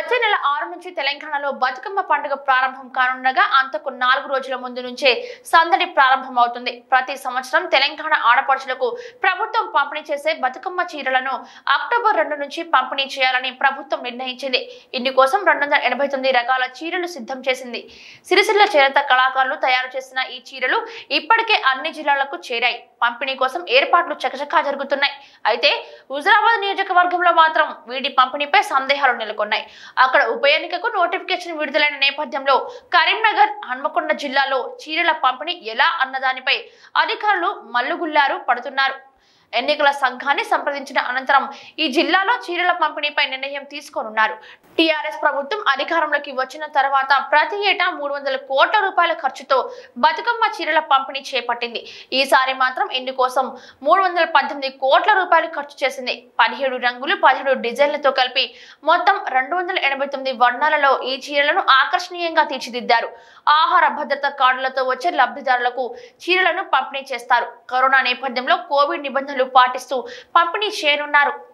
ప్రతి నెల ఆరు నుంచి తెలంగాణలో బతుకమ్మ పండుగ ప్రారంభం కానుండగా అంతకు నాలుగు రోజుల ముందు నుంచే సందడి ప్రారంభం అవుతుంది ప్రతి సంవత్సరం తెలంగాణ ఆడపడుచులకు ప్రభుత్వం పంపిణీ చేసే బతుకమ్మ చీరలను అక్టోబర్ రెండు నుంచి పంపిణీ చేయాలని ప్రభుత్వం నిర్ణయించింది. ఇందుకోసం రెండు వందల ఎనభై తొమ్మిది రకాల చీరలు సిద్ధం చేసింది. సిరిసిల్ల చేనేత కళాకారులు తయారు చేసిన ఈ చీరలు ఇప్పటికే అన్ని జిల్లాలకు చేరాయి. పంపిణీ కోసం ఏర్పాట్లు చకచకా జరుగుతున్నాయి. అయితే హుజరాబాద్ నియోజకవర్గంలో మాత్రం వీటి పంపిణీపై సందేహాలు నెలకొన్నాయి. అక్కడ ఉప ఎన్నికకు నోటిఫికేషన్ విడుదలైన నేపథ్యంలో కరీంనగర్ హన్మకొండ జిల్లాలో చీరల పంపిణీ ఎలా అన్నదానిపై అధికారులు మల్లుగుల్లారు పడుతున్నారు. ఎన్నికల సంఘాన్ని సంప్రదించిన అనంతరం ఈ జిల్లాలో చీరల పంపిణీపై నిర్ణయం తీసుకోనున్నారు. టీఆర్ఎస్ ప్రభుత్వం అధికారంలోకి వచ్చిన తర్వాత ప్రతి ఏటా మూడు వందల కోట్ల రూపాయల ఖర్చుతో బతుకమ్మ చీరల పంపిణీ చేపట్టింది. ఈసారి మాత్రం ఇందుకోసం మూడు వందల పద్దెనిమిది కోట్ల రూపాయలు ఖర్చు చేసింది. పదిహేడు రంగులు పదిహేడు డిజైన్లతో కలిపి మొత్తం రెండు వందల ఎనభై తొమ్మిది వర్ణాలలో ఈ చీరలను ఆకర్షణీయంగా తీర్చిదిద్దారు. ఆహార భద్రత కార్డులతో వచ్చే లబ్ధిదారులకు చీరలను పంపిణీ చేస్తారు. కరోనా నేపథ్యంలో కోవిడ్ నిబంధనలు పాటిస్తూ పంపిణీ చేయనున్నారు.